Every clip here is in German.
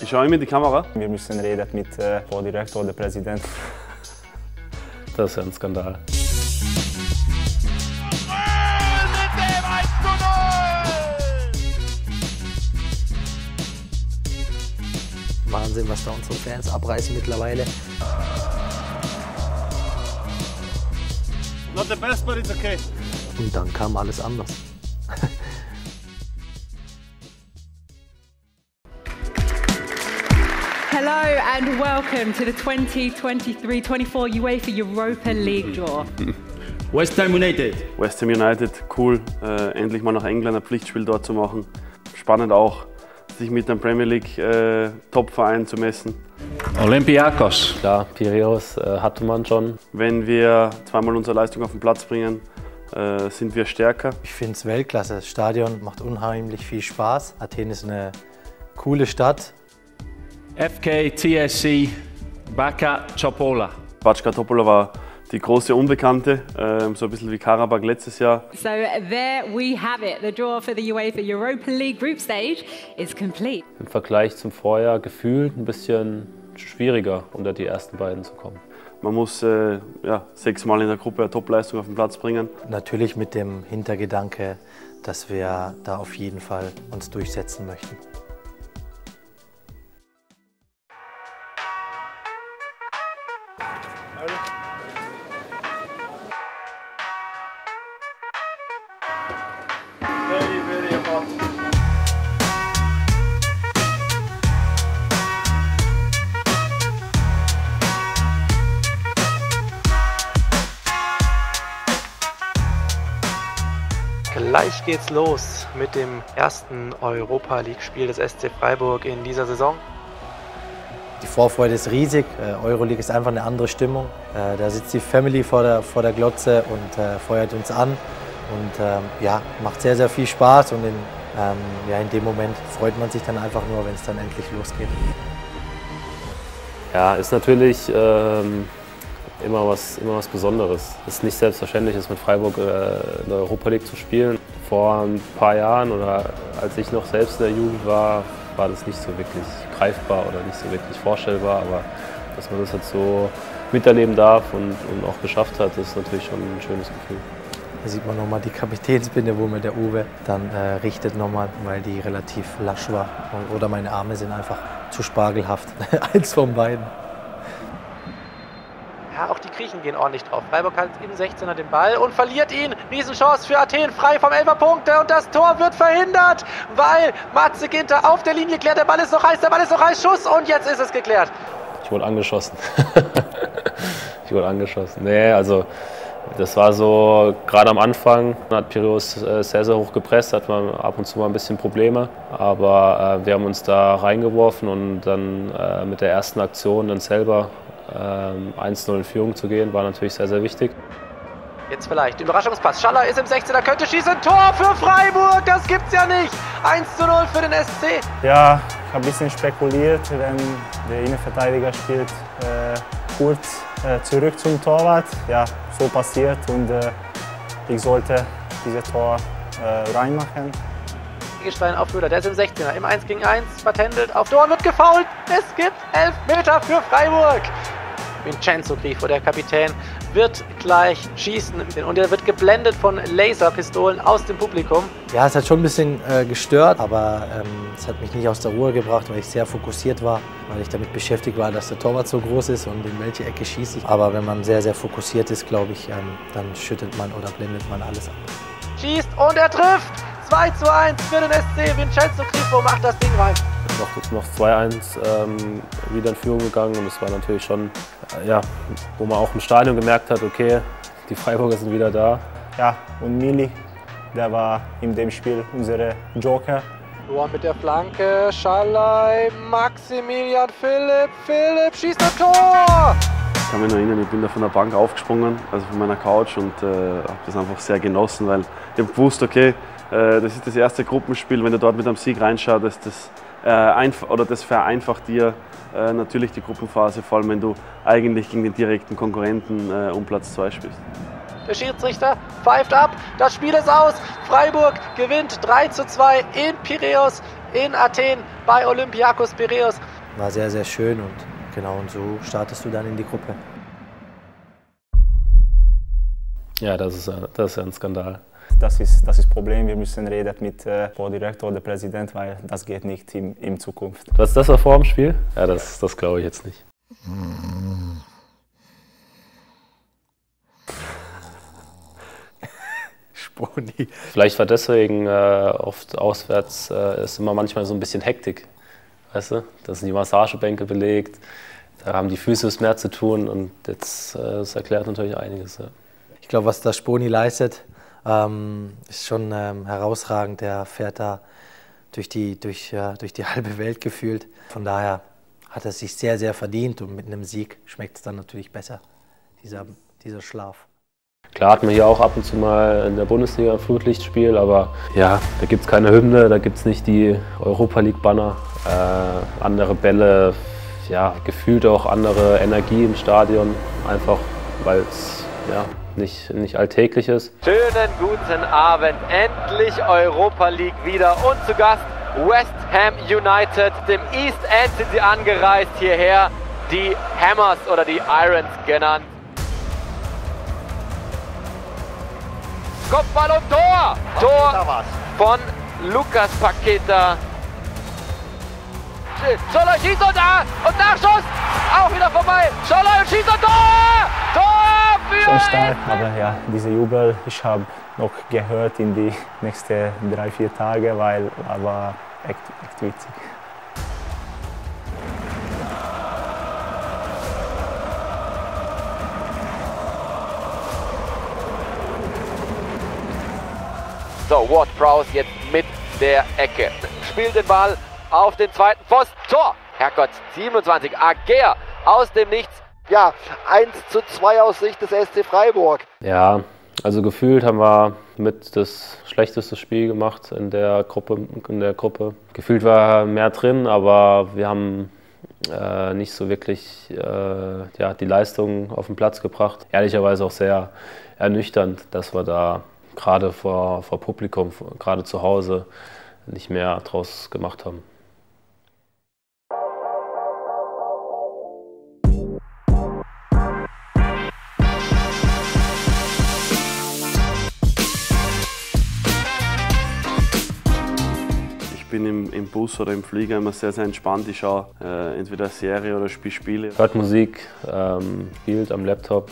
Ich schaue immer in die Kamera. Wir müssen reden mit äh, Baudirektor oder Präsident. Das ist ein Skandal. Wahnsinn, was da unsere Fans abreißen mittlerweile. Not the best, but it's okay. Und dann kam alles anders. And welcome to the 2023-24 UEFA Europa League draw. West Ham United. West Ham United, cool, äh, endlich mal nach England ein Pflichtspiel dort zu machen. Spannend auch, sich mit einem Premier League äh, Top-Verein zu messen. Olympiakos. Klar, Piraeus äh, hatte man schon. Wenn wir zweimal unsere Leistung auf den Platz bringen, äh, sind wir stärker. Ich finde es Weltklasse. Das Stadion macht unheimlich viel Spaß. Athen ist eine coole Stadt. FK TSC Baka Chopola. Batschka Topola war die große Unbekannte, äh, so ein bisschen wie Karabakh letztes Jahr. So there we have it. The draw for the UEFA Europa League group stage is complete. Im Vergleich zum Vorjahr gefühlt ein bisschen schwieriger, unter die ersten beiden zu kommen. Man muss äh, ja, sechsmal in der Gruppe eine Topleistung auf den Platz bringen. Natürlich mit dem Hintergedanke, dass wir da auf jeden Fall uns durchsetzen möchten. Gleich geht's los mit dem ersten Europa League-Spiel des SC Freiburg in dieser Saison. Die Vorfreude ist riesig. Äh, Euroleague ist einfach eine andere Stimmung. Äh, Da sitzt die Family vor der, vor der Glotze und äh, feuert uns an. Und ähm, ja, macht sehr, sehr viel Spaß. Und in, ähm, ja, in dem Moment freut man sich dann einfach nur, wenn es dann endlich losgeht. Ja, ist natürlich ähm, immer, was, immer was Besonderes. Es ist nicht selbstverständlich, ist mit Freiburg äh, in der Europa League zu spielen. Vor ein paar Jahren oder als ich noch selbst in der Jugend war, war das nicht so wirklich greifbar oder nicht so wirklich vorstellbar. Aber dass man das jetzt so miterleben darf und, und auch geschafft hat, ist natürlich schon ein schönes Gefühl. Hier sieht man nochmal die Kapitänsbinde, wo mir der Uwe dann äh, richtet nochmal, weil die relativ lasch war. Oder meine Arme sind einfach zu spargelhaft. Eins von beiden. Ja, auch die Griechen gehen ordentlich drauf. Freiburg hat im 16er den Ball und verliert ihn. Riesenchance für Athen, frei vom Elferpunkt. Und das Tor wird verhindert, weil Matze Ginter auf der Linie klärt. Der Ball ist noch heiß, der Ball ist noch heiß. Schuss und jetzt ist es geklärt. Ich wurde angeschossen. ich wurde angeschossen. Nee, also das war so, gerade am Anfang hat Piraeus äh, sehr, sehr hoch gepresst, hat man ab und zu mal ein bisschen Probleme. Aber äh, wir haben uns da reingeworfen und dann äh, mit der ersten Aktion dann selber ähm, 1-0 in Führung zu gehen, war natürlich sehr, sehr wichtig. Jetzt vielleicht. Überraschungspass. Schaller ist im 16er, könnte schießen. Tor für Freiburg. Das gibt's ja nicht. 1 zu 0 für den SC. Ja, ich habe ein bisschen spekuliert, wenn der Innenverteidiger spielt äh, kurz äh, zurück zum Torwart. Ja, so passiert und äh, ich sollte dieses Tor äh, reinmachen. Eggestein auf Müller. Der ist im 16er. Im 1 gegen 1. Vertändelt. Auf Dorn wird gefault. Es gibt 11 Meter für Freiburg. Vincenzo Grifo, der Kapitän, wird gleich schießen und er wird geblendet von Laserpistolen aus dem Publikum. Ja, es hat schon ein bisschen äh, gestört, aber ähm, es hat mich nicht aus der Ruhe gebracht, weil ich sehr fokussiert war, weil ich damit beschäftigt war, dass der Torwart so groß ist und in welche Ecke schieße ich. Aber wenn man sehr, sehr fokussiert ist, glaube ich, ähm, dann schüttet man oder blendet man alles ab. Schießt und er trifft! 2 zu 1 für den SC. Vincenzo Grifo macht das Ding rein. Noch, noch 2-1 ähm, wieder in Führung gegangen und es war natürlich schon, äh, ja, wo man auch im Stadion gemerkt hat, okay, die Freiburger sind wieder da. Ja, und Mili, der war in dem Spiel unsere Joker. Luan mit der Flanke, Schallei, Maximilian Philipp, Philipp schießt ein Tor! Ich kann mich noch erinnern, ich bin da von der Bank aufgesprungen, also von meiner Couch und äh, habe das einfach sehr genossen, weil ich gewusst, okay, das ist das erste Gruppenspiel, wenn du dort mit einem Sieg reinschaust, das, das, äh, oder das vereinfacht dir äh, natürlich die Gruppenphase, vor allem wenn du eigentlich gegen den direkten Konkurrenten äh, um Platz 2 spielst. Der Schiedsrichter pfeift ab, das Spiel ist aus. Freiburg gewinnt 3 zu 2 in Piräus in Athen bei Olympiakos Piraeus. War sehr, sehr schön und genau und so startest du dann in die Gruppe. Ja, das ist, das ist ein Skandal. Das ist das ist Problem. Wir müssen reden mit äh, Sportdirektor oder Präsident, weil das geht nicht in, in Zukunft. Was das war vor dem Spiel? Ja, das, das glaube ich jetzt nicht. Sponi. Vielleicht war deswegen äh, oft auswärts äh, ist immer manchmal so ein bisschen Hektik. Weißt du? Da sind die Massagebänke belegt, da haben die Füße mehr zu tun und jetzt, äh, das erklärt natürlich einiges. Ja. Ich glaube, was da Sponi leistet, ähm, ist schon ähm, herausragend. Der fährt da durch die, durch, ja, durch die halbe Welt gefühlt. Von daher hat er sich sehr, sehr verdient und mit einem Sieg schmeckt es dann natürlich besser, dieser, dieser Schlaf. Klar hat man hier auch ab und zu mal in der Bundesliga ein Flutlichtspiel, aber ja, da gibt es keine Hymne, da gibt es nicht die Europa League-Banner, äh, andere Bälle, ja, gefühlt auch andere Energie im Stadion, einfach weil es ja, nicht, nicht alltäglich ist. Schönen guten Abend, endlich Europa League wieder und zu Gast West Ham United. Dem East End sind sie angereist hierher, die Hammers oder die Irons genannt. Kopfball und Tor! Tor von Lukas Paqueta. Scholler schießt und da! Und Nachschuss! Auch wieder vorbei! Scholler und schießt und Tor! Tor für Schon stark, aber ja, dieser Jubel, ich habe noch gehört in die nächsten drei, vier Tage, weil war echt, echt witzig. So, Ward Prowse jetzt mit der Ecke. Spielt den Ball auf den zweiten Pfosten. Tor! Herrgott, 27. Ager aus dem Nichts. Ja, 1 zu 2 aus Sicht des SC Freiburg. Ja, also gefühlt haben wir mit das schlechteste Spiel gemacht in der Gruppe. In der Gruppe. Gefühlt war mehr drin, aber wir haben äh, nicht so wirklich äh, ja, die Leistung auf den Platz gebracht. Ehrlicherweise auch sehr ernüchternd, dass wir da gerade vor, vor Publikum, gerade zu Hause, nicht mehr draus gemacht haben. Bin im, im Bus oder im Flieger immer sehr, sehr entspannt. Ich schaue äh, entweder Serie oder spiele Spiele. Hört Musik, ähm, spielt am Laptop,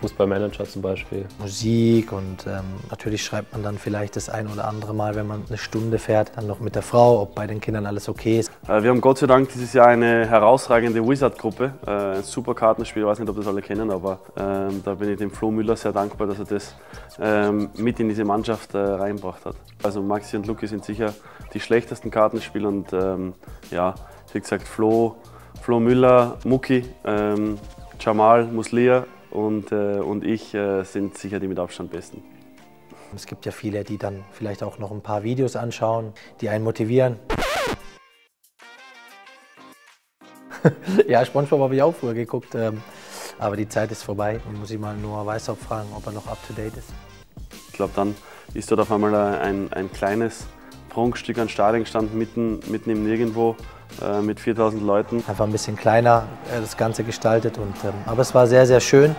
Fußballmanager zum Beispiel. Musik und ähm, natürlich schreibt man dann vielleicht das ein oder andere Mal, wenn man eine Stunde fährt, dann noch mit der Frau, ob bei den Kindern alles okay ist. Äh, wir haben Gott sei Dank dieses Jahr eine herausragende Wizard-Gruppe. Äh, ein super Kartenspiel, ich weiß nicht, ob das alle kennen, aber ähm, da bin ich dem Flo Müller sehr dankbar, dass er das ähm, mit in diese Mannschaft äh, reingebracht hat. Also Maxi und Luki sind sicher die schlechtesten Kartenspieler und ähm, ja, wie gesagt, Flo, Flo Müller, Muki, ähm, Jamal, Muslia und, äh, und ich äh, sind sicher die mit Abstand besten. Es gibt ja viele, die dann vielleicht auch noch ein paar Videos anschauen, die einen motivieren. ja, Spongebob habe ich auch früher geguckt, ähm, aber die Zeit ist vorbei und muss ich mal nur Weißhaupt fragen, ob er noch up to date ist. Ich glaube, dann ist dort auf einmal ein, ein kleines Prunkstück an Stadion gestanden, mitten, mitten im Nirgendwo äh, mit 4000 Leuten. Einfach ein bisschen kleiner äh, das Ganze gestaltet, und, ähm, aber es war sehr, sehr schön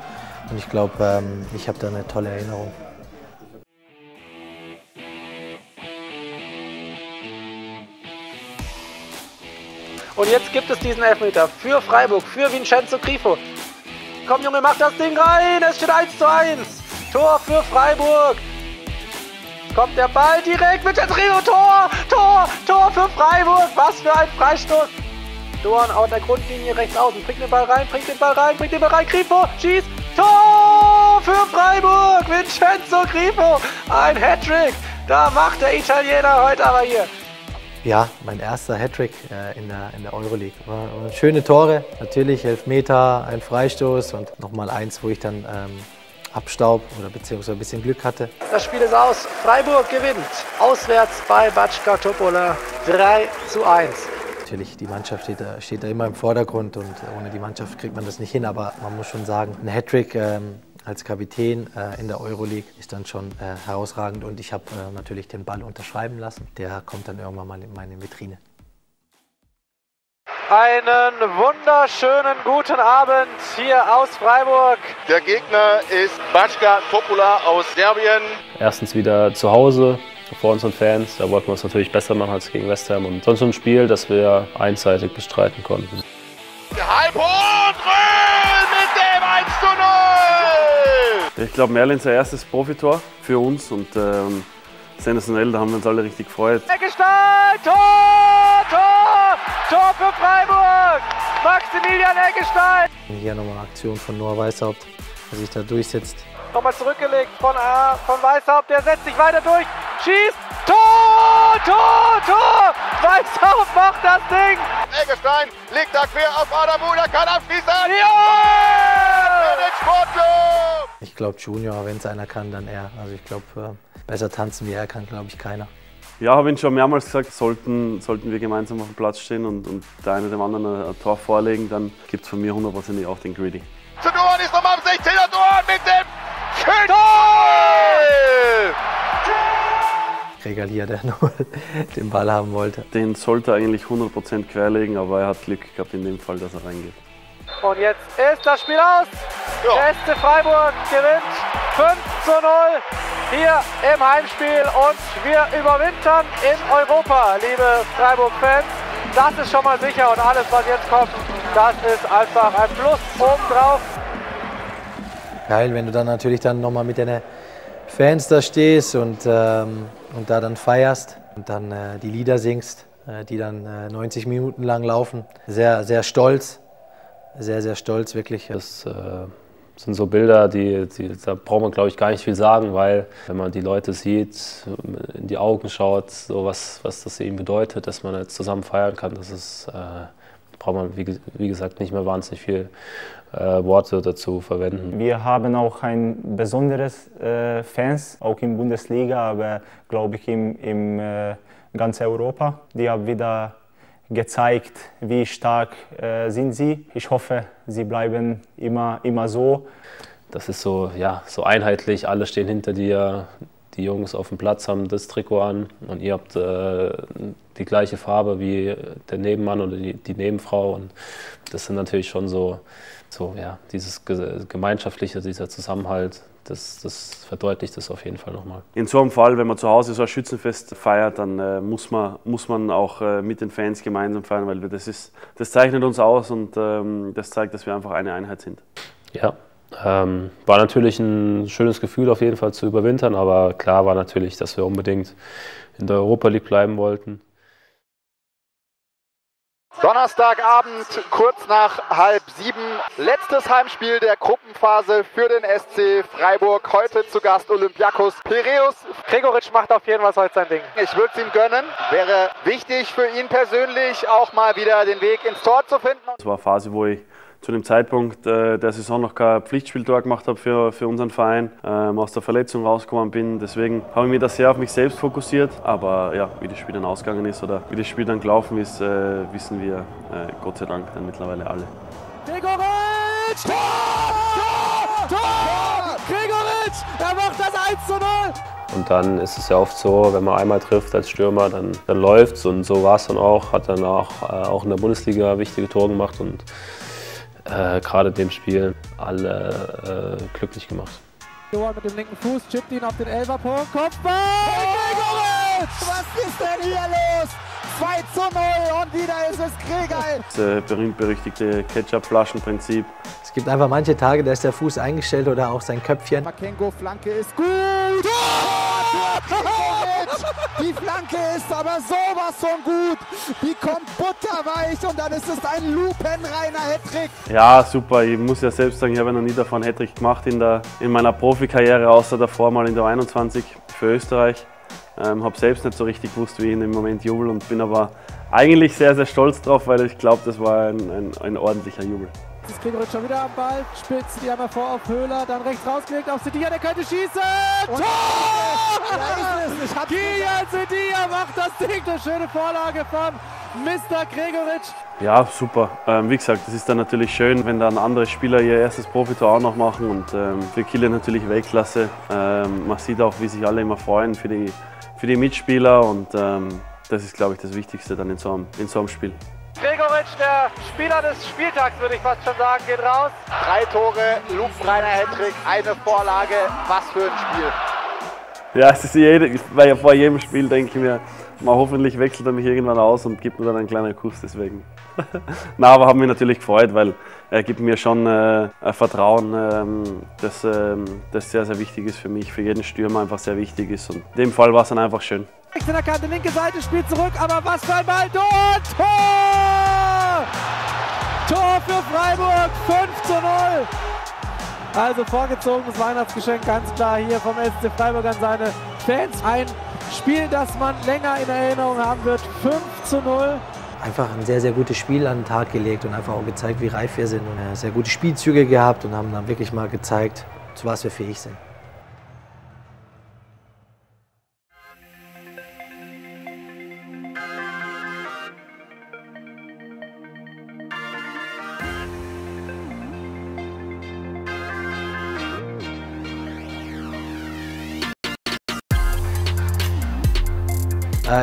und ich glaube, ähm, ich habe da eine tolle Erinnerung. Und jetzt gibt es diesen Elfmeter für Freiburg, für Vincenzo Grifo. Komm Junge, mach das Ding rein, es steht 1 zu 1. Tor für Freiburg. Kommt der Ball direkt mit der Trio. Tor, Tor, Tor für Freiburg. Was für ein Freistoß. Dorn auf der Grundlinie rechts außen. Bringt den Ball rein, bringt den Ball rein, bringt den Ball rein. Grifo, schießt. Tor für Freiburg. Vincenzo Grifo. Ein Hattrick. Da macht der Italiener heute aber hier. Ja, mein erster Hattrick äh, in, der, in der Euroleague. War, war schöne Tore, natürlich Elfmeter, ein Freistoß und nochmal eins, wo ich dann ähm, Abstaub oder beziehungsweise ein bisschen Glück hatte. Das Spiel ist aus. Freiburg gewinnt. Auswärts bei Batschka Topola 3 zu 1. Natürlich, die Mannschaft steht da, steht da immer im Vordergrund und ohne die Mannschaft kriegt man das nicht hin. Aber man muss schon sagen, ein Hattrick ähm, als Kapitän äh, in der Euroleague ist dann schon äh, herausragend und ich habe äh, natürlich den Ball unterschreiben lassen. Der kommt dann irgendwann mal in meine Vitrine. Einen wunderschönen guten Abend hier aus Freiburg. Der Gegner ist Bačka Topola aus Serbien. Erstens wieder zu Hause vor unseren Fans. Da wollten wir es natürlich besser machen als gegen West Ham. Und sonst ein Spiel, das wir einseitig bestreiten konnten. Der Halbrund mit dem 1 zu 0. Ich glaube, Merlin sein erstes Profitor für uns und ähm, sensationell, da haben wir uns alle richtig gefreut. Eggestein, Tor, Tor, Tor für Freiburg. Maximilian Eggestein. Hier nochmal eine Aktion von Noah Weißhaupt, der sich da durchsetzt. Nochmal zurückgelegt von, A, von Weißhaupt, der setzt sich weiter durch, schießt, Tor, Tor, Tor. Weißhaupt macht das Ding. Eggestein liegt da quer auf Adamu, der kann abschließen. Ja! Für den Sportclub. Ich glaube Junior, wenn es einer kann, dann er. Also ich glaube, äh, besser tanzen wie er kann, glaube ich, keiner. Ja, habe ich schon mehrmals gesagt, sollten, sollten wir gemeinsam auf dem Platz stehen und, und der eine dem anderen ein, Tor vorlegen, dann gibt es von mir hundertprozentig auch den Greedy. Zu Dorn ist nochmal am 16er Tor mit dem Schüttel. Gregal hier, der nur den Ball haben wollte. Den sollte er eigentlich 100% querlegen, aber er hat Glück gehabt in dem Fall, dass er reingeht. Und jetzt ist das Spiel aus. Ja. Beste Freiburg gewinnt 5 zu 0 hier im Heimspiel und wir überwintern in Europa, liebe Freiburg-Fans. Das ist schon mal sicher und alles, was jetzt kommt, das ist einfach ein Plus obendrauf. Geil, wenn du dann natürlich dann nochmal mit deinen Fans da stehst und, ähm, und da dann feierst und dann äh, die Lieder singst, äh, die dann äh, 90 Minuten lang laufen. Sehr, sehr stolz, sehr, sehr stolz wirklich. Das äh, sind so Bilder, die, die, da braucht man, glaube ich, gar nicht viel sagen, weil wenn man die Leute sieht, in die Augen schaut, so was, was das ihnen bedeutet, dass man jetzt zusammen feiern kann, das ist, äh, braucht man, wie, wie gesagt, nicht mehr wahnsinnig viel äh, Worte dazu verwenden. Wir haben auch ein besonderes äh, Fans, auch in Bundesliga, aber glaube ich im, im äh, ganz Europa. Die haben wieder gezeigt, wie stark äh, sind sie. Ich hoffe, sie bleiben immer, immer so. Das ist so, ja, so einheitlich, alle stehen hinter dir. Die Jungs auf dem Platz haben das Trikot an und ihr habt äh, die gleiche Farbe wie der Nebenmann oder die, die Nebenfrau. Und das sind natürlich schon so, so ja, dieses Ge- gemeinschaftliche, dieser Zusammenhalt, das, das verdeutlicht das auf jeden Fall nochmal. In so einem Fall, wenn man zu Hause so ein Schützenfest feiert, dann äh, muss, man, muss man auch äh, mit den Fans gemeinsam feiern, weil das, ist, das zeichnet uns aus und ähm, das zeigt, dass wir einfach eine Einheit sind. Ja, ähm, war natürlich ein schönes Gefühl auf jeden Fall zu überwintern, aber klar war natürlich, dass wir unbedingt in der Europa League bleiben wollten. Donnerstagabend, kurz nach halb sieben. Letztes Heimspiel der Gruppenphase für den SC Freiburg. Heute zu Gast Olympiakos Piraeus. Gregoritsch macht auf jeden Fall heute sein Ding. Ich würde es ihm gönnen. Wäre wichtig für ihn persönlich, auch mal wieder den Weg ins Tor zu finden. Das war eine Phase, wo ich zu dem Zeitpunkt äh, der Saison noch kein Pflichtspieltor gemacht habe für, für unseren Verein, ähm, aus der Verletzung rausgekommen bin. Deswegen habe ich mich da sehr auf mich selbst fokussiert. Aber ja, wie das Spiel dann ausgegangen ist oder wie das Spiel dann gelaufen ist, äh, wissen wir äh, Gott sei Dank dann mittlerweile alle. Gregoritsch! Tor! Tor! Tor! Gregoritsch! Er macht das 1 zu 0! Und dann ist es ja oft so, wenn man einmal trifft als Stürmer, dann, dann läuft's und so war es dann auch. Hat dann auch, äh, auch in der Bundesliga wichtige Tore gemacht und äh, gerade in dem Spiel alle äh, glücklich gemacht. Johann mit dem linken Fuß, chippt ihn auf den Elferpunkt, Kopfball! Gregoritsch! Was ist denn hier los? 2 zu 0 und wieder ist es Gregal. Das äh, berühmt-berüchtigte Ketchup-Flaschenprinzip. Es gibt einfach manche Tage, da ist der Fuß eingestellt oder auch sein Köpfchen. Makengo, Flanke ist gut. Gregoritsch! Die Flanke ist aber sowas von gut. Die kommt butterweich und dann ist es ein lupenreiner Hattrick. Ja, super. Ich muss ja selbst sagen, ich habe noch nie davon Hattrick gemacht in, der, in meiner Profikarriere, außer davor mal in der 21 für Österreich. Ähm, habe selbst nicht so richtig gewusst, wie ich in dem Moment jubel und bin aber eigentlich sehr, sehr stolz drauf, weil ich glaube, das war ein, ein, ein ordentlicher Jubel. Jetzt ist Gregoritsch schon wieder am Ball, spitzt die einmal vor auf Höhler, dann rechts rausgelegt auf Sedia, der könnte schießen! Und Tor! Kian Sedia macht das Ding, eine schöne Vorlage von Mr. Gregoritsch. Ja, super. Ähm, wie gesagt, es ist dann natürlich schön, wenn dann andere Spieler ihr erstes Profitor auch noch machen und ähm, für Kilian natürlich Weltklasse. Ähm, man sieht auch, wie sich alle immer freuen für die, für die Mitspieler und ähm, das ist, glaube ich, das Wichtigste dann in so einem, in so einem Spiel. Gregoritsch, der Spieler des Spieltags, würde ich fast schon sagen, geht raus. Drei Tore, lupenreiner Hattrick, eine Vorlage. Was für ein Spiel. Ja, es ist jede, weil vor jedem Spiel denke ich mir, mal hoffentlich wechselt er mich irgendwann aus und gibt mir dann einen kleinen Kuss deswegen. Na, aber haben mich natürlich gefreut, weil er gibt mir schon äh, ein Vertrauen, ähm, das, ähm, das sehr, sehr wichtig ist für mich, für jeden Stürmer einfach sehr wichtig ist. Und in dem Fall war es dann einfach schön. Rechts in der Kante, linke Seite, spielt zurück, aber was für ein Ball, Tor, Tor! Tor für Freiburg, 5 zu 0. Also vorgezogenes Weihnachtsgeschenk, ganz klar hier vom SC Freiburg an seine Fans. Ein Spiel, das man länger in Erinnerung haben wird, 5 zu 0. Einfach ein sehr, sehr gutes Spiel an den Tag gelegt und einfach auch gezeigt, wie reif wir sind. Und äh, sehr gute Spielzüge gehabt und haben dann wirklich mal gezeigt, zu was wir fähig sind.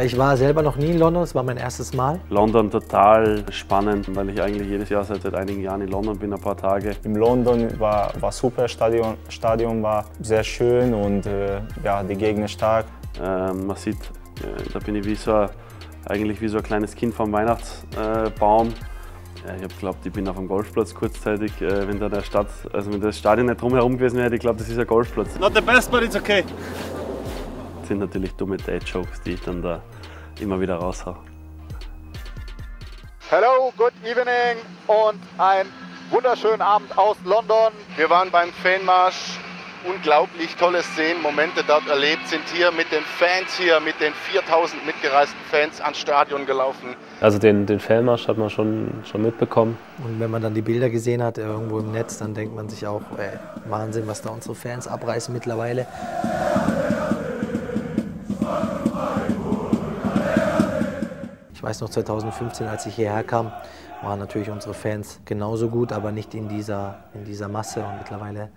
Ich war selber noch nie in London, es war mein erstes Mal. London total spannend, weil ich eigentlich jedes Jahr seit, seit einigen Jahren in London bin, ein paar Tage. In London war, war super, Stadion, Stadion war sehr schön und äh, ja, die Gegner stark. Ähm, man sieht, äh, da bin ich wie so, eigentlich wie so ein kleines Kind vom Weihnachtsbaum. Ja, ich habe glaubt, ich bin auf dem Golfplatz kurzzeitig, äh, wenn da der Stadt, also wenn das Stadion nicht drumherum gewesen wäre, ich glaubt, das ist ein Golfplatz. Not the best, but it's okay. Das sind natürlich dumme Dad-Jokes, die ich dann da immer wieder raushau. Hello, good evening und ein wunderschönen Abend aus London. Wir waren beim Fanmarsch. Unglaublich tolle Szenen, Momente dort erlebt, sind hier mit den Fans hier, mit den 4000 mitgereisten Fans ans Stadion gelaufen. Also den, den Fanmarsch hat man schon, schon mitbekommen. Und wenn man dann die Bilder gesehen hat irgendwo im Netz, dann denkt man sich auch, ey, Wahnsinn, was da unsere Fans abreißen mittlerweile. Ich weiß noch 2015, als ich hierher kam, waren natürlich unsere Fans genauso gut, aber nicht in dieser, in dieser Masse. Und mittlerweile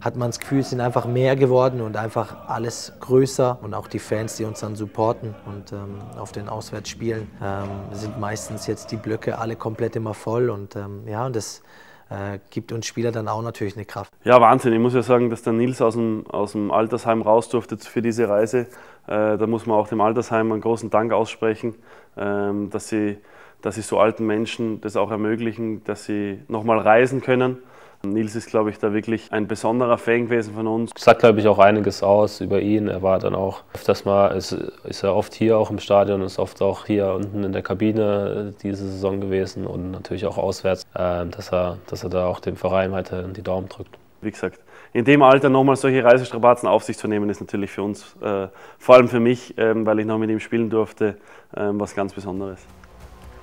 hat man das Gefühl, es sind einfach mehr geworden und einfach alles größer. Und auch die Fans, die uns dann supporten und ähm, auf den Auswärtsspielen, ähm, sind meistens jetzt die Blöcke alle komplett immer voll. Und ähm, ja, und das äh, gibt uns Spieler dann auch natürlich eine Kraft. Ja, Wahnsinn. Ich muss ja sagen, dass der Nils aus dem, aus dem Altersheim raus durfte für diese Reise. Äh, da muss man auch dem Altersheim einen großen Dank aussprechen, dass, sie, dass sie so alten Menschen das auch ermöglichen, dass sie nochmal reisen können. Nils ist, glaube ich, da wirklich ein besonderer Fan gewesen von uns. Sagt, glaube ich, auch einiges aus über ihn. Er war dann auch öfters mal, ist, ist er oft hier auch im Stadion, ist oft auch hier unten in der Kabine diese Saison gewesen und natürlich auch auswärts, äh, dass, er, dass er da auch dem Verein weiter die Daumen drückt. Wie gesagt, in dem Alter nochmal solche Reisestrapazen auf sich zu nehmen, ist natürlich für uns, äh, vor allem für mich, äh, weil ich noch mit ihm spielen durfte, ähm, was ganz Besonderes.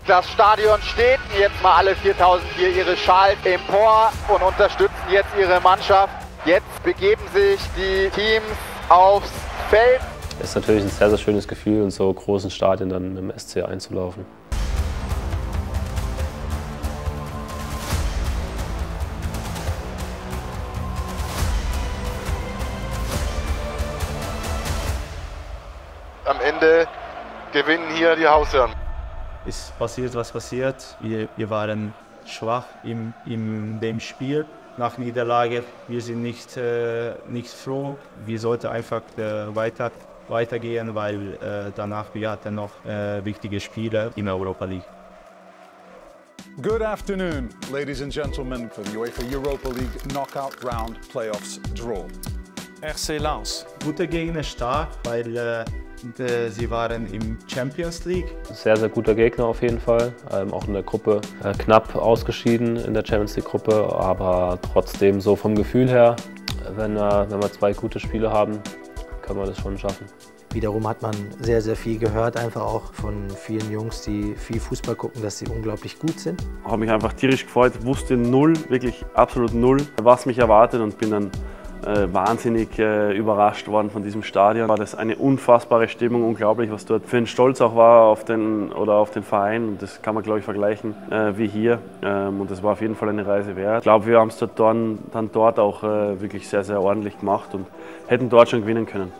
Das Stadion steht, jetzt mal alle 4000 hier ihre Schal empor und unterstützen jetzt ihre Mannschaft. Jetzt begeben sich die Teams aufs Feld. Es ist natürlich ein sehr, sehr schönes Gefühl, in so großen Stadien dann mit dem SC einzulaufen. Gewinnen hier die Hausherren. Es passiert, was passiert. Wir, wir waren schwach in, in dem Spiel nach Niederlage. Wir sind nicht, äh, nicht froh. Wir sollten einfach äh, weiter, weitergehen, weil äh, danach wir hatten noch äh, wichtige Spiele in der Europa League. Good afternoon, ladies and gentlemen, for the UEFA Europa League Knockout Round Playoffs Draw. RC Lens. Gute Gegner stark, weil äh, sie waren im Champions League. Sehr, sehr guter Gegner auf jeden Fall. Ähm, auch in der Gruppe äh, knapp ausgeschieden in der Champions League Gruppe, aber trotzdem so vom Gefühl her, wenn wir, wenn wir zwei gute Spiele haben, können wir das schon schaffen. Wiederum hat man sehr, sehr viel gehört, einfach auch von vielen Jungs, die viel Fußball gucken, dass sie unglaublich gut sind. Ich habe mich einfach tierisch gefreut, wusste null, wirklich absolut null, was mich erwartet und bin dann äh, wahnsinnig äh, überrascht worden von diesem Stadion. War das eine unfassbare Stimmung, unglaublich, was dort für ein Stolz auch war auf den, oder auf den Verein. Und das kann man, glaube ich, vergleichen äh, wie hier. Ähm, und das war auf jeden Fall eine Reise wert. Ich glaube, wir haben es dann, dann dort auch äh, wirklich sehr, sehr ordentlich gemacht und hätten dort schon gewinnen können.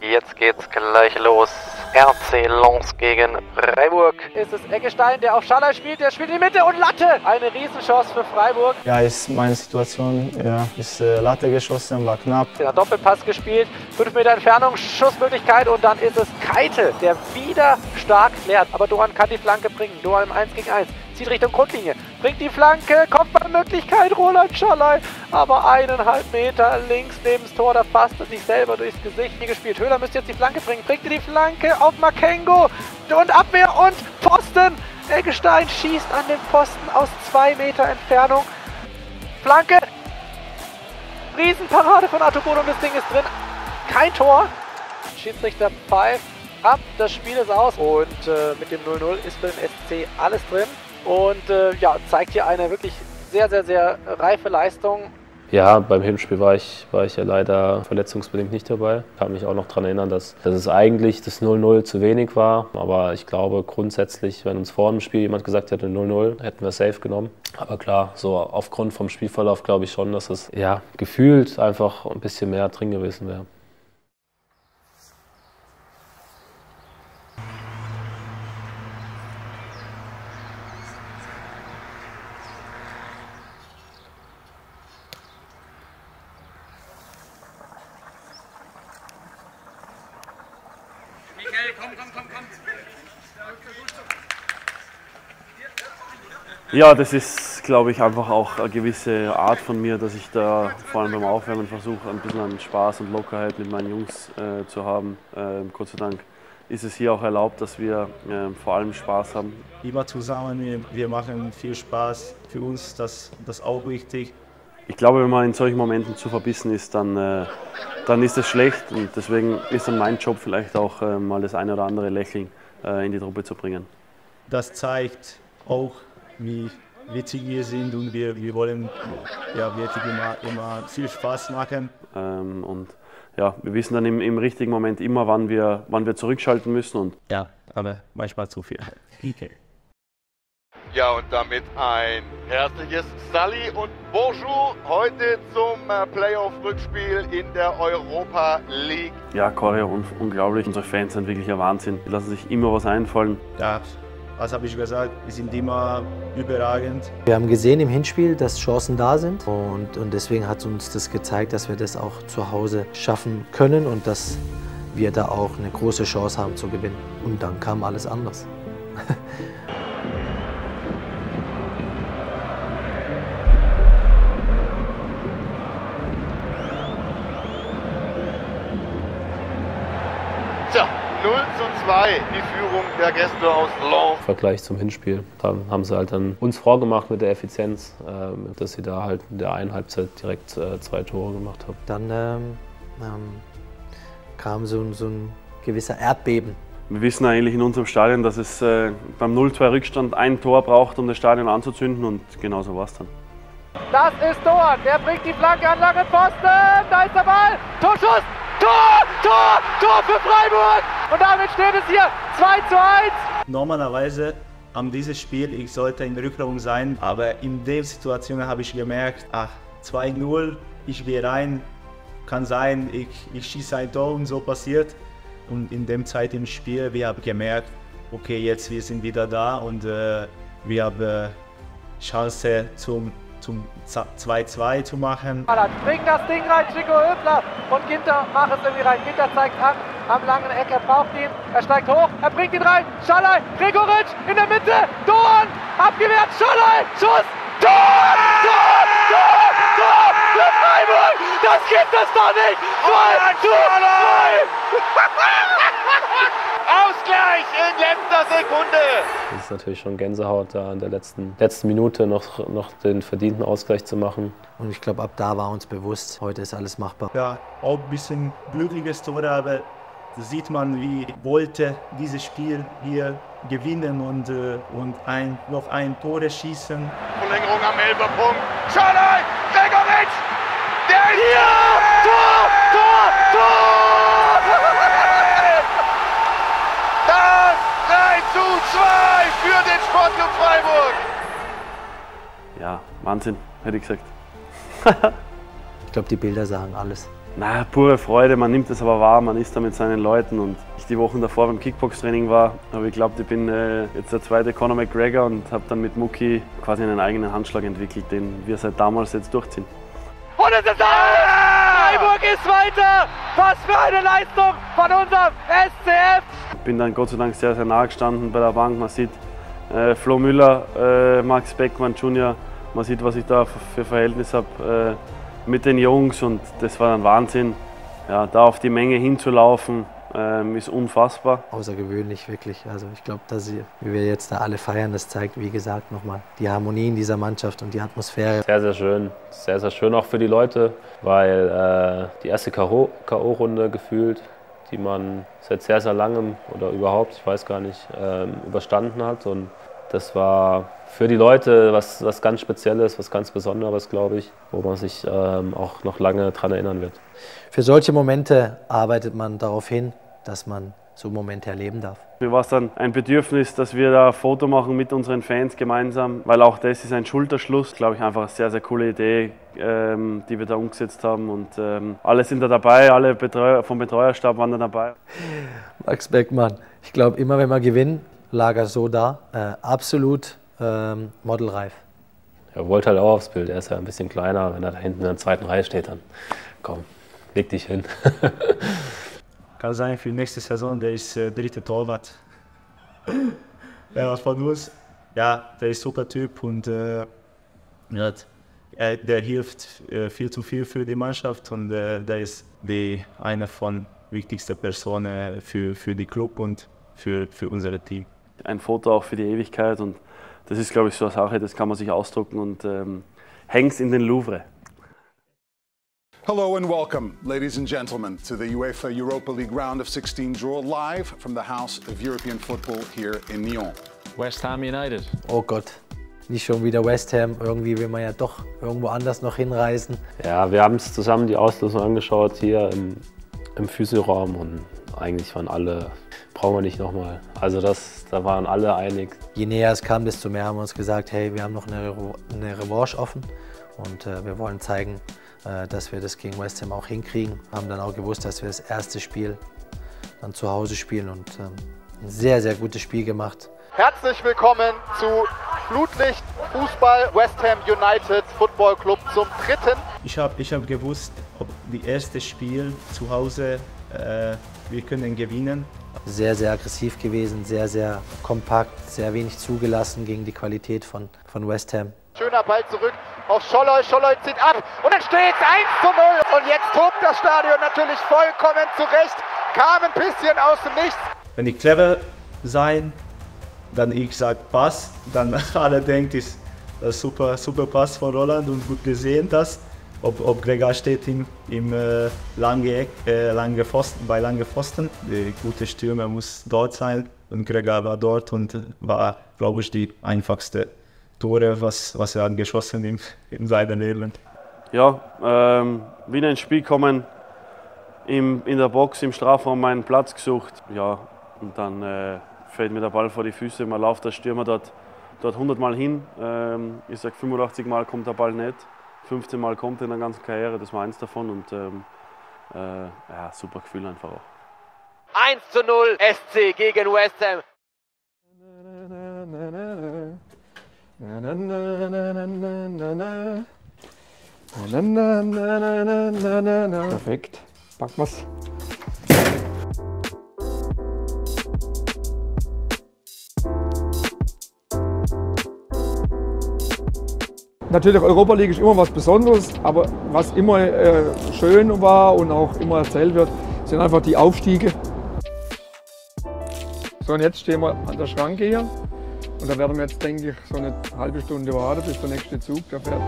Jetzt geht's gleich los. RC Lens gegen Freiburg. Ist es Eggestein, der auf Schaller spielt, der spielt in die Mitte und Latte. Eine Riesenchance für Freiburg. Ja, ist meine Situation. Ja, ist äh, Latte geschossen, war knapp. Der hat Doppelpass gespielt, 5 Meter Entfernung, Schussmöglichkeit und dann ist es Keitel, der wieder stark klärt. Aber Doran kann die Flanke bringen. Doran im 1 gegen 1 zieht Richtung Grundlinie, bringt die Flanke, Kopfballmöglichkeit, Roland Schallei, aber eineinhalb Meter links neben das Tor, da fasst er sich selber durchs Gesicht. Hier gespielt, Höhler müsste jetzt die Flanke bringen, bringt die Flanke auf Makengo und Abwehr und Posten. Eggestein schießt an den Posten aus zwei Meter Entfernung. Flanke, Riesenparade von Artobon und das Ding ist drin. Kein Tor. Schiedsrichter pfeift ab, das Spiel ist aus und äh, mit dem 0-0 ist für den SC alles drin und äh, ja, zeigt hier eine wirklich sehr, sehr, sehr reife Leistung. Ja, beim Hinspiel war ich, war ich ja leider verletzungsbedingt nicht dabei. Ich kann mich auch noch daran erinnern, dass, dass es eigentlich das 0-0 zu wenig war. Aber ich glaube grundsätzlich, wenn uns vor dem Spiel jemand gesagt hätte 0-0, hätten wir safe genommen. Aber klar, so aufgrund vom Spielverlauf glaube ich schon, dass es ja gefühlt einfach ein bisschen mehr drin gewesen wäre. Ja, das ist, glaube ich, einfach auch eine gewisse Art von mir, dass ich da vor allem beim Aufwärmen versuche, ein bisschen an Spaß und Lockerheit mit meinen Jungs äh, zu haben. Ähm, Gott sei Dank ist es hier auch erlaubt, dass wir äh, vor allem Spaß haben. Immer zusammen, wir, wir machen viel Spaß. Für uns das das auch wichtig. Ich glaube, wenn man in solchen Momenten zu verbissen ist, dann, äh, dann ist es schlecht. Und deswegen ist dann mein Job vielleicht auch äh, mal das eine oder andere Lächeln äh, in die Truppe zu bringen. Das zeigt auch, wie witzig wir sind und wir, wir wollen ja, wirklich immer, immer viel Spaß machen. Ähm, und ja, wir wissen dann im, im, richtigen Moment immer, wann wir, wann wir zurückschalten müssen. Und ja, aber manchmal zu viel. Okay. Ja, und damit ein herzliches Sally und Bonjour heute zum äh, Playoff-Rückspiel in der Europa League. Ja, Choreo, un unglaublich. Unsere Fans sind wirklich ein Wahnsinn. Die lassen sich immer was einfallen. Ja, was habe ich gesagt? Wir sind immer überragend. Wir haben gesehen im Hinspiel, dass Chancen da sind. Und, und deswegen hat uns das gezeigt, dass wir das auch zu Hause schaffen können und dass wir da auch eine große Chance haben zu gewinnen. Und dann kam alles anders. 0 zu 2 die Führung der Gäste aus. Im Vergleich zum Hinspiel. Da haben sie halt dann uns vorgemacht mit der Effizienz, äh, dass sie da halt in der einen Halbzeit direkt äh, zwei Tore gemacht haben. Dann ähm, ähm, kam so, so ein gewisser Erdbeben. Wir wissen eigentlich in unserem Stadion, dass es äh, beim 0-2 Rückstand ein Tor braucht, um das Stadion anzuzünden und genau so war es dann. Das ist Dorn, der bringt die Flanke an langen Pfosten, da ist der Ball, Torschuss, Tor, Tor, Tor für Freiburg und damit steht es hier 2 zu 1. Normalerweise an dieses Spiel, ich sollte in Rückraum sein, aber in der Situation habe ich gemerkt, ach, 2-0, ich gehe rein, kann sein, ich, ich schieße ein Tor und so passiert. Und in dem Zeit im Spiel, wir haben gemerkt, okay, jetzt wir sind wieder da und äh, wir haben äh, Chance zum zum 2-2 zu machen. Bring das Ding rein, Chico Höfler und Ginter macht es irgendwie rein. Ginter zeigt an am langen Eck, er braucht ihn, er steigt hoch, er bringt ihn rein. Schalay, Gregoritsch in der Mitte, Dorn, abgewehrt, Schalay, Schuss, Tor, Tor, Tor, Tor für Freiburg! Das gibt es doch nicht! 2 zu 2! Ausgleich in letzter Sekunde! Das ist natürlich schon Gänsehaut, da in der letzten, letzten Minute noch, noch den verdienten Ausgleich zu machen. Und ich glaube, ab da war uns bewusst, heute ist alles machbar. Ja, auch ein bisschen glückliches Tor, aber sieht man, wie wollte dieses Spiel hier gewinnen und, äh, und ein, noch ein Tore schießen. Verlängerung am Elferpunkt. Schalay, Gregoritsch, der ist hier! Tor, Tor, Tor! Das 3 zu 2 für den Sportclub Freiburg. Ja, Wahnsinn, hätte ich gesagt. Ich glaube, die Bilder sagen alles. Na, pure Freude, man nimmt es aber wahr, man ist da mit seinen Leuten und ich die Wochen davor beim Kickbox-Training war, habe ich geglaubt, ich bin äh, jetzt der zweite Conor McGregor und habe dann mit Muki quasi einen eigenen Handschlag entwickelt, den wir seit damals jetzt durchziehen. Und es ist! Freiburg ist weiter! Was für eine Leistung von unserem SCF! Ich bin dann Gott sei Dank sehr, sehr nah gestanden bei der Bank. Man sieht äh, Flo Müller, äh, Max Beckmann Jr., man sieht, was ich da für Verhältnis habe äh, mit den Jungs und das war dann Wahnsinn. Ja, da auf die Menge hinzulaufen, ähm, ist unfassbar. Außergewöhnlich, wirklich. Also ich glaube, dass sie, wie wir jetzt da alle feiern, das zeigt, wie gesagt, nochmal die Harmonie in dieser Mannschaft und die Atmosphäre. Sehr, sehr schön. Sehr, sehr schön auch für die Leute, weil äh, die erste K.O.-Runde gefühlt, die man seit sehr, sehr langem oder überhaupt, ich weiß gar nicht, ähm, überstanden hat. Und das war für die Leute was, was ganz Spezielles, was ganz Besonderes, glaube ich, wo man sich ähm, auch noch lange daran erinnern wird. Für solche Momente arbeitet man darauf hin, dass man so Momente erleben darf. Mir war es dann ein Bedürfnis, dass wir da ein Foto machen mit unseren Fans gemeinsam, weil auch das ist ein Schulterschluss. Glaube ich einfach eine sehr, sehr coole Idee, ähm, die wir da umgesetzt haben. Und ähm, alle sind da dabei, alle Betreuer, vom Betreuerstab waren da dabei. Max Beckmann, ich glaube, immer wenn wir gewinnen, lag er so da. Äh, absolut ähm, modelreif. Er wollte halt auch aufs Bild. Er ist ja ein bisschen kleiner. Wenn er da hinten in der zweiten Reihe steht, dann komm, leg dich hin. Kann sein für nächste Saison, der ist äh, dritte Torwart. ja, was von uns? Ja, der ist super Typ und äh, ja, er, der hilft äh, viel zu viel für die Mannschaft und äh, der ist die eine von wichtigsten Personen für, für die Club und für, für unser Team. Ein Foto auch für die Ewigkeit und das ist, glaube ich, so eine Sache, das kann man sich ausdrucken und ähm, hängst in den Louvre. Hello and welcome, ladies and gentlemen, to the UEFA Europa League round of 16 draw live from the House of European Football here in Nyon. West Ham United. Oh Gott, nicht schon wieder West Ham. Irgendwie will man ja doch irgendwo anders noch hinreisen. Ja, wir haben uns zusammen die Auslösung angeschaut hier im, im Physioraum und eigentlich waren alle, brauchen wir nicht nochmal. Also das, da waren alle einig. Je näher es kam, desto mehr haben wir uns gesagt, hey, wir haben noch eine, Revo eine Revanche offen und äh, wir wollen zeigen, dass wir das gegen West Ham auch hinkriegen. Haben dann auch gewusst, dass wir das erste Spiel dann zu Hause spielen und ähm, ein sehr, sehr gutes Spiel gemacht. Herzlich willkommen zu Flutlicht Fußball West Ham United Football Club zum dritten. Ich habe ich hab gewusst, ob die erste Spiel zu Hause äh, wir können gewinnen. Sehr, sehr aggressiv gewesen, sehr, sehr kompakt, sehr wenig zugelassen gegen die Qualität von, von West Ham. Schöner Ball zurück auf Scholloy. Scholloy zieht ab und dann steht es 1 zu 0. Und jetzt tobt das Stadion natürlich vollkommen zurecht. Kam ein bisschen aus dem Nichts. Wenn ich clever sein, dann ich sage Pass, dann alle denkt, ist das super, super Pass von Roland und gut gesehen das. Ob, ob Gregor steht im, im äh, lange Eck, äh, lange Pfosten, bei lange Pfosten. Der gute Stürmer muss dort sein und Gregor war dort und war, glaube ich, die einfachste Tore, was, was er hat geschossen in, in seinem Leben. Ja, ähm, wie in ein Spiel kommen, im, in der Box, im Strafraum meinen Platz gesucht. Ja, und dann äh, fällt mir der Ball vor die Füße. Man läuft der Stürmer dort, dort 100 Mal hin. Ähm, ich sage 85 Mal kommt der Ball nicht. 15 Mal kommt er in der ganzen Karriere, das war eins davon. Und ähm, äh, ja, super Gefühl einfach auch. 1 zu 0 SC gegen West Ham. Perfekt. Packen wir's. Natürlich, Europa League ist immer was Besonderes, aber was immer äh, schön war und auch immer erzählt wird, sind einfach die Aufstiege. So, und jetzt stehen wir an der Schranke hier. Und da werden wir jetzt, denke ich, so eine halbe Stunde warten, bis der nächste Zug da fährt.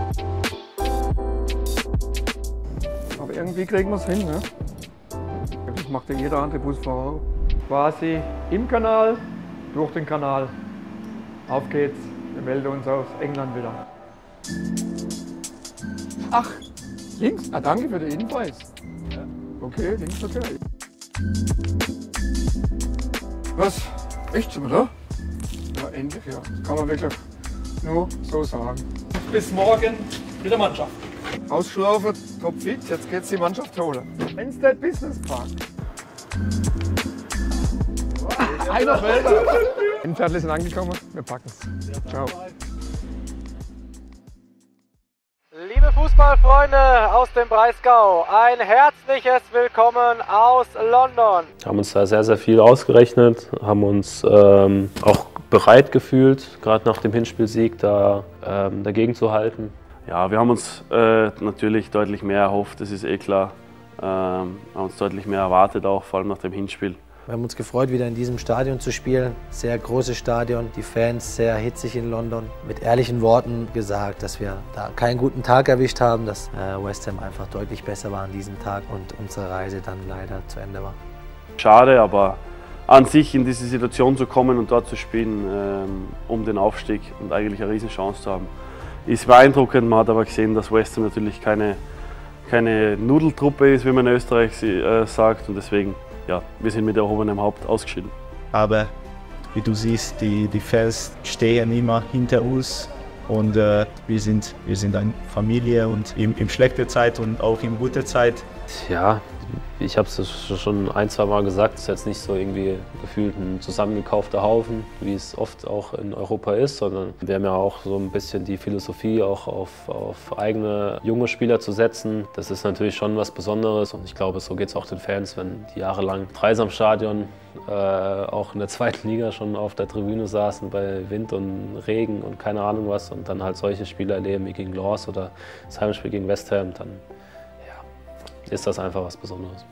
Aber irgendwie kriegen wir es hin. Ne? Das macht ja jeder andere Busfahrer. Quasi im Kanal, durch den Kanal. Auf geht's, wir melden uns aus England wieder. Ach, links? Ah, danke für den Hinweis. Okay, links okay. Was? Echt schon wieder? Ja, endlich, ja. Kann man wirklich nur so sagen. Bis morgen mit der Mannschaft. Ausschlafen, topfit, jetzt geht's die Mannschaft holen. Enstead Business Park. Einer fällt. Endviertel sind angekommen, wir packen's. Ciao. Liebe Fußballfreunde aus dem Breisgau, ein herzliches Willkommen aus London. Haben uns da sehr, sehr viel ausgerechnet, haben uns ähm, auch bereit gefühlt, gerade nach dem Hinspielsieg da ähm, dagegen zu halten. Ja, wir haben uns äh, natürlich deutlich mehr erhofft, das ist eh klar. Ähm, haben uns deutlich mehr erwartet, auch vor allem nach dem Hinspiel. Wir haben uns gefreut, wieder in diesem Stadion zu spielen. Sehr großes Stadion, die Fans sehr hitzig in London. Mit ehrlichen Worten gesagt, dass wir da keinen guten Tag erwischt haben, dass äh, West Ham einfach deutlich besser war an diesem Tag und unsere Reise dann leider zu Ende war. Schade, aber an sich in diese Situation zu kommen und dort zu spielen, ähm, um den Aufstieg und eigentlich eine Riesenchance zu haben, ist beeindruckend. Man hat aber gesehen, dass West Ham natürlich keine, keine Nudeltruppe ist, wie man in Österreich äh, sagt. Und deswegen, ja, wir sind mit erhobenem Haupt ausgeschieden. Aber wie du siehst, die, die Fans stehen immer hinter uns und äh, wir, sind, wir sind eine Familie und in schlechter Zeit und auch in guter Zeit. Ja, ich habe es schon ein, zwei Mal gesagt, es ist jetzt nicht so irgendwie gefühlt ein zusammengekaufter Haufen, wie es oft auch in Europa ist, sondern wir haben ja auch so ein bisschen die Philosophie, auch auf, auf eigene junge Spieler zu setzen. Das ist natürlich schon was Besonderes und ich glaube, so geht es auch den Fans, wenn die jahrelang Dreisamstadion äh, auch in der zweiten Liga schon auf der Tribüne saßen bei Wind und Regen und keine Ahnung was und dann halt solche Spiele erleben wie gegen Lors oder das Heimspiel gegen West Ham, dann ist das einfach was Besonderes.